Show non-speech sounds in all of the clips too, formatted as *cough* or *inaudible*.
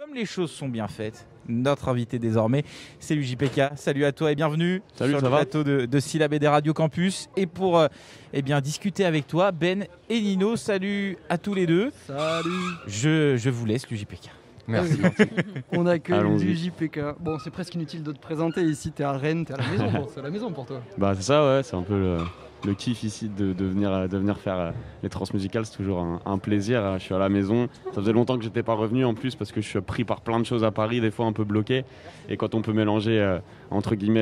Comme les choses sont bien faites, notre invité désormais, c'est l'UJPK. Salut à toi et bienvenue Salut, sur ça le va plateau de, de Syllab et des Radio Campus. Et pour euh, eh bien, discuter avec toi, Ben et Nino, salut à tous les deux. Salut Je, je vous laisse l'UJPK. Merci. *laughs* On accueille l'UJPK. Bon, c'est presque inutile de te présenter ici, t'es à Rennes, t'es à la maison, c'est à la maison pour toi. Bah c'est ça ouais, c'est un peu le, le kiff ici de, euh, venir faire euh, les transmusicales, c'est toujours un, plaisir. Euh, Je suis à la maison, ça faisait longtemps que j'étais pas revenu en plus parce que je suis pris par plein de choses à Paris, des fois un peu bloqué. Et quand on peut mélanger euh, entre guillemets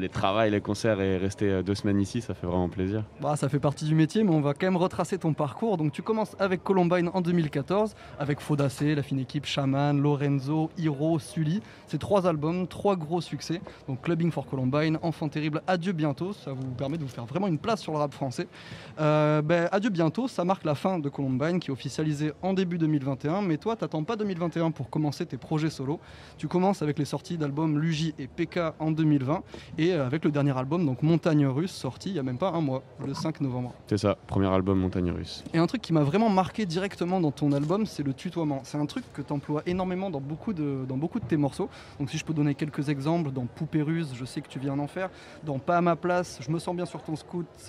les travails, les concerts et rester deux semaines ici, ça fait vraiment plaisir. Bah, ça fait partie du métier, mais on va quand même retracer ton parcours. Donc, tu commences avec Columbine en 2014, avec Faudacé, la fine équipe, Shaman, Lorenzo, Hiro, Sully. C'est trois albums, trois gros succès. Donc, Clubbing for Columbine, Enfant Terrible, Adieu Bientôt. Ça vous permet de vous faire vraiment une place sur le rap français. Euh, ben, Adieu Bientôt, ça marque la fin de Columbine, qui est officialisée en début 2021. Mais toi, t'attends pas 2021 pour commencer tes projets solo. Tu commences avec les sorties d'albums Luigi et PK en 2020 et euh, avec le dernier album, donc Montagne Russe, sorti il y a même pas un mois, le 5 novembre. C'est ça, premier album Montagne Russe. Et un truc qui m'a vraiment marqué directement dans ton album, c'est le tutoiement. C'est un truc que tu emploies énormément dans beaucoup, de, dans beaucoup de tes morceaux. Donc si je peux donner quelques exemples, dans Poupée Ruse, je sais que tu viens d'en faire. Dans Pas à ma place, je me sens bien sur ton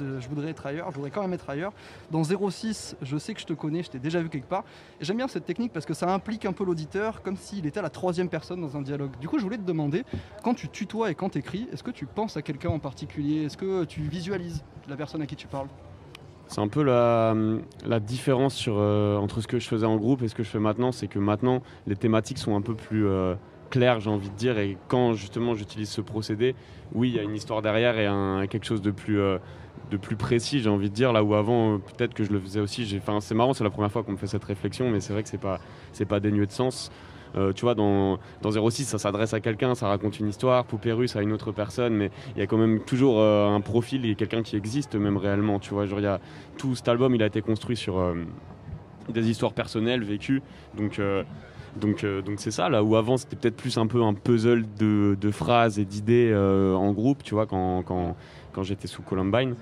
euh, je voudrais être ailleurs, je voudrais quand même être ailleurs. Dans 06, je sais que je te connais, je t'ai déjà vu quelque part. J'aime bien cette technique parce que ça implique un peu l'auditeur comme s'il était la troisième personne dans un dialogue. Du coup, je voulais te demander, quand tu tutoies et quand tu écris, est-ce que tu penses à quelqu'un en particulier? Est-ce que tu visualises la personne à qui tu parles? C'est un peu la, différence euh, entre ce que je faisais en groupe et ce que je fais maintenant, c'est que maintenant les thématiques sont un peu plus euh, claires, j'ai envie de dire, et quand justement j'utilise ce procédé, oui, il y a une histoire derrière et un, quelque chose de plus, euh, de plus précis, j'ai envie de dire, là où avant euh, peut-être que je le faisais aussi. C'est marrant, c'est la première fois qu'on me fait cette réflexion, mais c'est vrai que c'est pas, pas dénué de sens. Euh, tu vois, dans, dans 06, ça s'adresse à quelqu'un, ça raconte une histoire. Poupée russe à une autre personne, mais il y a quand même toujours un profil et quelqu'un qui existe même réellement. Tu vois, genre, y a tout cet album, il a été construit sur des histoires personnelles vécues. Donc, donc, euh, donc c'est ça. Là où avant, c'était peut-être plus un peu un puzzle de, de phrases et d'idées euh, en groupe. Tu vois, quand, quand, quand j'étais sous Columbine.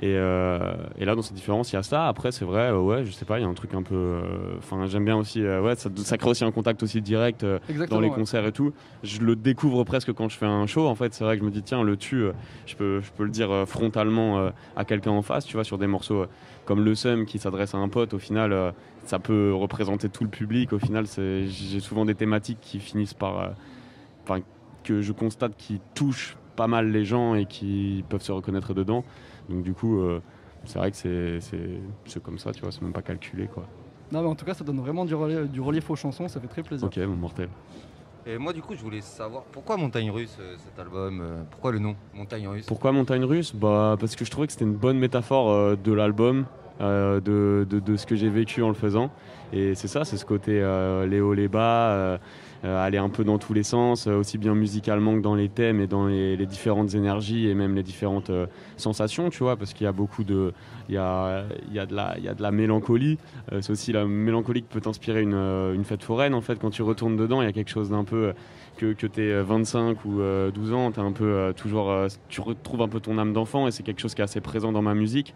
Et, euh, et là, dans cette différence, il y a ça. Après, c'est vrai, euh, ouais, je sais pas, il y a un truc un peu. euh, Enfin, j'aime bien aussi. ouais, ça, ça crée aussi un contact aussi direct dans les ouais. concerts et tout. Je le découvre presque quand je fais un show. En fait, c'est vrai que je me dis, tiens, le tu, je peux, je peux le dire frontalement à quelqu'un en face, tu vois, sur des morceaux comme Le Seum qui s'adresse à un pote. Au final, ça peut représenter tout le public. Au final, j'ai souvent des thématiques qui finissent par. Enfin, que je constate qui touchent pas mal les gens et qui peuvent se reconnaître dedans. Donc, du coup. euh, c'est vrai que c'est- comme ça, tu vois, c'est même pas calculé quoi. Non, mais en tout cas, ça donne vraiment du relief, du relief aux chansons, ça fait très plaisir. Ok, mon mortel. Et moi, du coup, je voulais savoir pourquoi Montagne Russe, euh, cet album euh, Pourquoi le nom Montagne Russe? Pourquoi Montagne Russe? Bah, Parce que je trouvais que c'était une bonne métaphore euh, de l'album, euh, de, de- de ce que j'ai vécu en le faisant. Et c'est ça, c'est ce côté euh, les hauts, les bas, aller un peu dans tous les sens, euh, aussi bien musicalement que dans les thèmes et dans les, différentes énergies et même les différentes euh, sensations, tu vois, parce qu'il y a beaucoup de... Il y a, y a de, la, il y a de la mélancolie. Euh, c'est aussi la mélancolie qui peut t'inspirer une, euh, fête foraine, en fait, quand tu retournes dedans, il y a quelque chose d'un peu... euh, que, que tu es 25 ou euh, 12 ans, un peu, euh, toujours, euh, tu retrouves un peu ton âme d'enfant et c'est quelque chose qui est assez présent dans ma musique.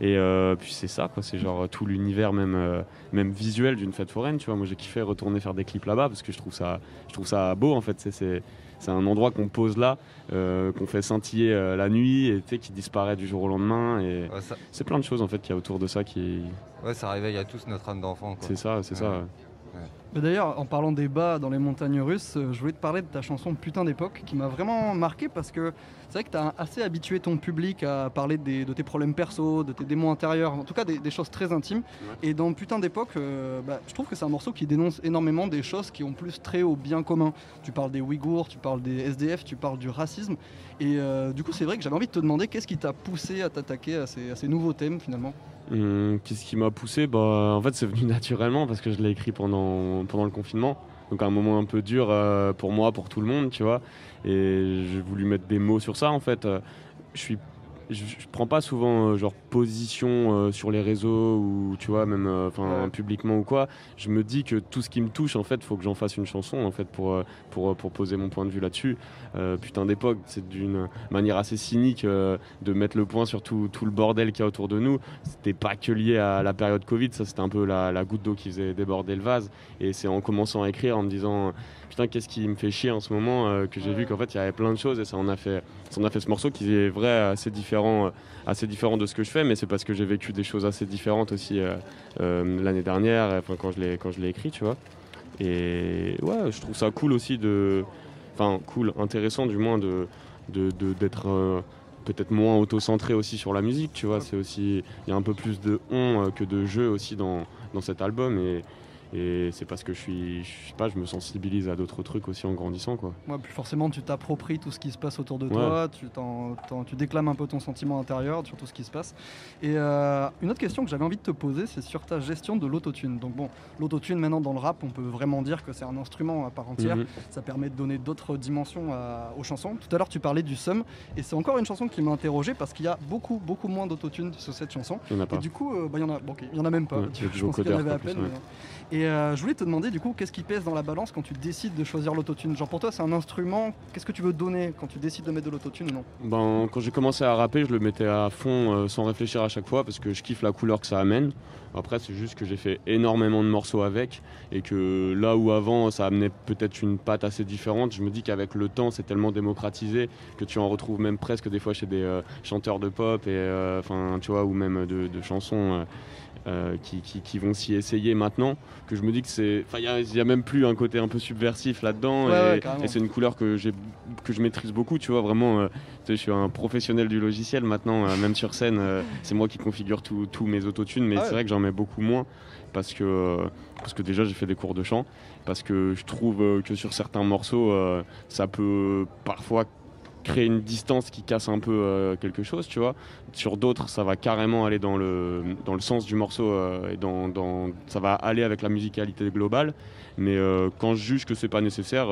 Et euh, puis c'est ça, quoi. C'est genre euh, tout l'univers même, euh, même visuel d'une fête foraine. Tu vois, moi j'ai kiffé retourner faire des clips là-bas parce que je trouve ça, je trouve ça beau en fait. C'est, c'est, un endroit qu'on pose là, euh, qu'on fait scintiller euh, la nuit et qui disparaît du jour au lendemain. Et ouais, ça, c'est plein de choses en fait qu'il y a autour de ça qui, ouais, ça réveille à tous notre âme d'enfant. c'est ça, c'est ça. Ouais. D'ailleurs, en parlant des bas dans les montagnes russes, euh, je voulais te parler de ta chanson Putain d'époque qui m'a vraiment marqué parce que c'est vrai que tu as assez habitué ton public à parler des- de tes problèmes perso, de tes démons intérieurs, en tout cas des, des choses très intimes. Et dans Putain d'époque, euh, bah, je trouve que c'est un morceau qui dénonce énormément des choses qui ont plus trait au bien commun. Tu parles des Ouïghours, tu parles des SDF, tu parles du racisme. Et euh, du coup, c'est vrai que j'avais envie de te demander qu'est-ce qui t'a poussé à t'attaquer à ces, à ces nouveaux thèmes finalement? Hum, Qu'est-ce qui m'a poussé? Bah, En fait, c'est venu *laughs* naturellement parce que je l'ai écrit pendant, pendant le confinement. Donc, un moment un peu dur euh, pour moi, pour tout le monde, tu vois. Et j'ai voulu mettre des mots sur ça, en fait. Euh, Je suis je, je prends pas souvent euh, genre position euh, sur les réseaux ou tu vois même euh, enfin Ouais. publiquement ou quoi. Je me dis que tout ce qui me touche en fait, faut que j'en fasse une chanson en fait pour pour, pour poser mon point de vue là-dessus. Putain d'époque, c'est d'une manière assez cynique de mettre le point sur tout, tout le bordel qu'il y a autour de nous. C'était pas que lié à la période Covid, ça c'était un peu la, la goutte d'eau qui faisait déborder le vase. Et c'est en commençant à écrire en me disant putain qu'est-ce qui me fait chier en ce moment que j'ai vu qu'en fait il y avait plein de choses et ça en a fait ça en a fait ce morceau qui est vrai assez différent euh, assez différent de ce que je fais mais c'est parce que j'ai vécu des choses assez différentes aussi euh, euh, l'année dernière quand je l'ai quand je l'ai écrit tu vois. Et ouais je trouve ça cool aussi de enfin cool intéressant du moins de d'être peut-être moins auto-centré aussi sur la musique tu vois. C'est aussi il y a un peu plus de on que de jeu aussi dans dans cet album et et c'est parce que je suis, je sais pas, je me sensibilise à d'autres trucs aussi en grandissant, quoi. Ouais, plus forcément, tu t'appropries tout ce qui se passe autour de Ouais. toi, tu, déclames un peu ton sentiment intérieur sur tout ce qui se passe. Et euh, une autre question que j'avais envie de te poser, c'est sur ta gestion de l'autotune. Donc bon, l'autotune maintenant dans le rap, on peut vraiment dire que c'est un instrument à part entière. Mhm. Ça permet de donner d'autres dimensions à- aux chansons. Tout à l'heure, tu parlais du sum, et c'est encore une chanson qui m'a interrogé parce qu'il y a beaucoup, beaucoup moins d'autotune sur cette chanson. Il y en a Et pas. du coup, euh, bah, il y en a, bon, ok, il y en a même pas. Ouais, *laughs* je pense qu'il y en avait à plus, peine. ouais. mais- Et euh, je voulais te demander du coup, qu'est-ce qui pèse dans la balance quand tu décides de choisir l'autotune? Genre pour toi, c'est un instrument. Qu'est-ce que tu veux donner quand tu décides de mettre de l'autotune ou non? Ben, quand j'ai commencé à rapper, je le mettais à fond euh, sans réfléchir à chaque fois parce que je kiffe la couleur que ça amène. Après, c'est juste que j'ai fait énormément de morceaux avec et que là où avant ça amenait peut-être une patte assez différente, je me dis qu'avec le temps, c'est tellement démocratisé que tu en retrouves même presque des fois chez des euh, chanteurs de pop et enfin tu vois ou même de, chansons. qui vont s'y essayer maintenant que je me dis que c'est enfin il y a- même plus un côté un peu subversif là-dedans Ouais, et, ouais, carrément. et c'est une couleur que que je maîtrise beaucoup tu vois vraiment euh, je suis un professionnel du logiciel maintenant, euh, même sur scène, euh, c'est moi qui configure tous mes autotunes, mais Ah ouais. c'est vrai que j'en mets beaucoup moins parce que, parce que déjà j'ai fait des cours de chant, parce que je trouve que sur certains morceaux, ça peut parfois créer une distance qui casse un peu euh, quelque chose, tu vois. Sur d'autres, ça va carrément aller dans le, dans le sens du morceau euh, et dans, dans- ça va aller avec la musicalité globale. Mais euh, quand je juge que c'est pas nécessaire,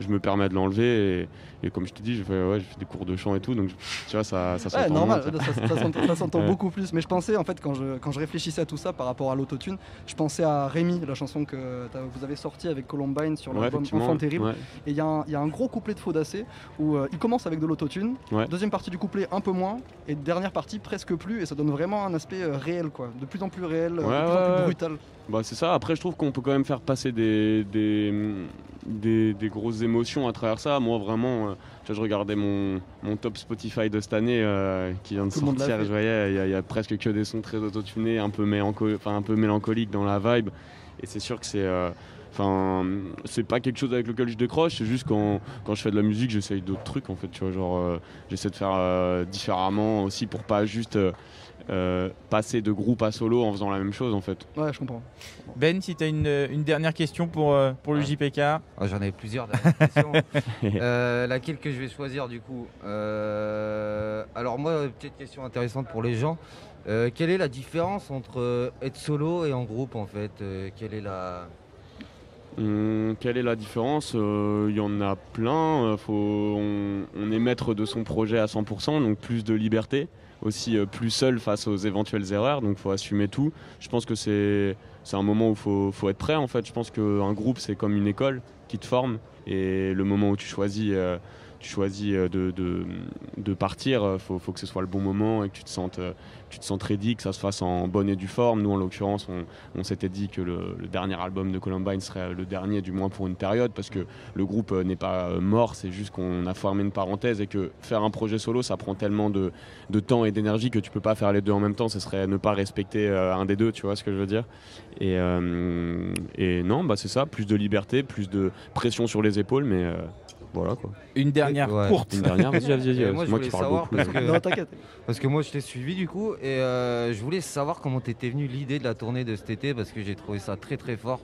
je me permets de l'enlever. Et, et comme je te dis, j'ai fait, ouais, fait des cours de chant et tout, donc tu vois, ça, ça Ouais, s'entend normal, moins, ça. s'entend- Ouais. beaucoup plus. Mais je pensais, en fait, quand je, quand je réfléchissais à tout ça par rapport à l'autotune, je pensais à Rémi, la chanson que vous avez sortie avec Columbine sur Ouais, l'album effectivement, Enfant Terrible. ouais. Et il y, a un- il y a un gros couplet de Faudacé où il commence avec de l'autotune, Ouais. deuxième partie du couplet un peu moins, et dernière partie presque plus, et ça donne vraiment un aspect euh, réel, quoi, de plus en plus réel, euh, Ouais, de plus en ouais, plus ouais. brutal. Bah, c'est ça. Après, je trouve qu'on peut quand même faire passer des, des, des, des grosses émotions à travers ça. Moi, vraiment, euh, je regardais mon, mon top Spotify de cette année euh, qui vient de Tout sortir. Je voyais, il y, a- il y a presque que des sons très autotunés, un peu, mélanco- enfin, un peu mélancoliques dans la vibe. Et c'est sûr que c'est. Enfin, c'est pas quelque chose avec lequel je décroche, c'est juste quand, quand je fais de la musique, j'essaye d'autres trucs en fait, tu vois, genre euh, j'essaie de faire euh, différemment aussi pour pas juste euh, euh, passer de groupe à solo en faisant la même chose en fait. Ouais, je comprends. Ben, si tu as une, une dernière question pour, euh, pour le Ouais. JPK. Ah, J'en avais plusieurs *laughs* dernières questions. *laughs* Euh, laquelle que je vais choisir du coup? Euh, Alors moi, petite question intéressante pour les gens. Euh, quelle est la différence entre euh, être solo et en groupe en fait? Euh, Quelle est la... Hum, quelle est la différence? Euh, Il y en a plein. Euh, faut, on, est maître de son projet à 100%, donc plus de liberté. Aussi euh, plus seul face aux éventuelles erreurs, donc faut assumer tout. Je pense que c'est un moment où faut, faut être prêt en fait. Je pense qu'un groupe c'est comme une école qui te forme et le moment où tu choisis, euh, tu choisis euh, de, partir, euh, faut, que ce soit le bon moment et que tu te sentes, euh, tu te sentes ready, que ça se fasse en bonne et due forme. Nous en l'occurrence on, s'était dit que le, dernier album de Columbine serait le dernier, du moins pour une période, parce que le groupe n'est pas mort, c'est juste qu'on a fermé une parenthèse et que faire un projet solo, ça prend tellement de, temps et d'énergie que tu peux pas faire les deux en même temps. Ce serait ne pas respecter un des deux, tu vois ce que je veux dire? Et, non, bah c'est ça, plus de liberté, plus de pression sur les épaules, mais voilà quoi. Une dernière Ouais. courte. Une dernière, vas-y, vas-y, moi, moi voulais qui parle savoir beaucoup. parce là. que- Non, t'inquiète. Parce que moi je t'ai suivi du coup et euh, je voulais savoir comment t'étais venu l'idée de la tournée de cet été parce que j'ai trouvé ça très très fort.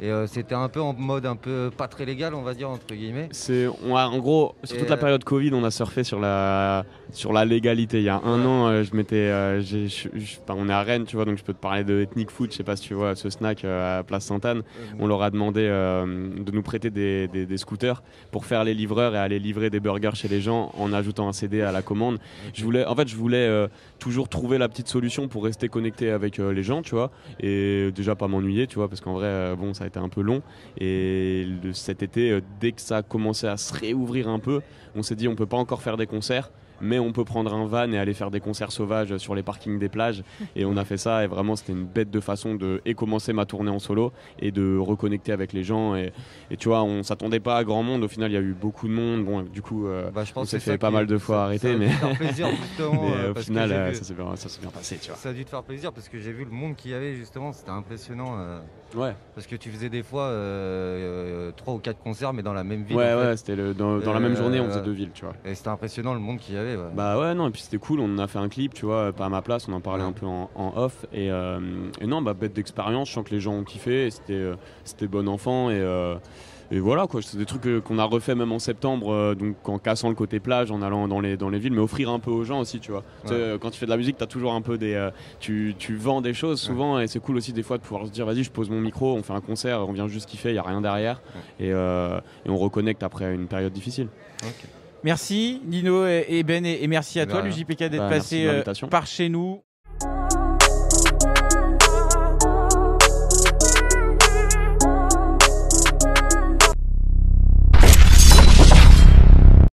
Et euh, c'était un peu en mode un peu pas très légal, on va dire, entre guillemets. C'est, on a- en gros, sur Et, toute la euh, période Covid, on a surfé sur la, sur la légalité. Il y a un Ouais. an, euh, je m'étais, euh, j'ai- je- je- enfin, on est à Rennes, tu vois, donc je peux te parler de Ethnic Food. Je sais pas si tu vois ce snack à Place Sainte-Anne. On leur a demandé de nous prêter des, des- des scooters pour faire les livreurs et aller livrer des burgers chez les gens en ajoutant un CD à la commande. Je voulais, en fait, je voulais toujours trouver la petite solution pour rester connecté avec les gens, tu vois, et déjà pas m'ennuyer, tu vois, parce qu'en vrai, bon, ça a été un peu long. Et cet été, euh, dès que ça a commencé à se réouvrir un peu, on s'est dit on peut pas encore faire des concerts. Mais on peut prendre un van et aller faire des concerts sauvages sur les parkings des plages. *laughs* Et on a fait ça. Et vraiment, c'était une bête de façon de et commencer ma tournée en solo et de reconnecter avec les gens. Et, et tu vois, on s'attendait pas à grand monde. Au final, il y a eu beaucoup de monde. Bon, du coup, euh, Bah, je pense on s'est fait pas mal de fois ça- arrêter, ça a mais- dû te faire plaisir, *laughs* justement. mais euh, au parce que final, euh, vu- ça s'est bien, ça s'est bien passé, tu vois. Ça a dû te faire plaisir parce que j'ai vu le monde qu'il y avait justement, c'était impressionnant. euh, Ouais, parce que tu faisais des fois euh, euh, trois ou quatre concerts, mais dans la même ville. ouais, en fait. ouais. C'était le, dans, dans la même journée, on faisait Euh, deux villes, tu vois. Et c'était impressionnant le monde qu'il y avait. Ouais. Bah ouais, non, et puis c'était cool, on a fait un clip, tu vois, pas à ma place, on en parlait Ouais. un peu en, en off. Et, euh, et non, bah bête d'expérience, je sens que les gens ont kiffé, et c'était euh, c'était bon enfant. Et, euh, et voilà, quoi, c'est des trucs qu'on a refait même en septembre, euh, donc en cassant le côté plage, en allant dans les, dans les villes, mais offrir un peu aux gens aussi, tu vois. Ouais. euh, quand tu fais de la musique, t'as toujours un peu des. euh, tu, tu vends des choses souvent, et c'est cool aussi des fois de pouvoir se dire, vas-y, je pose mon micro, on fait un concert, on vient juste kiffer, il y a rien derrière, et, et on reconnecte après une période difficile. Ok. Merci Nino et Ben et merci à De toi rien. l'UJPK d'être Bah, passé euh, par chez nous.